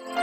much.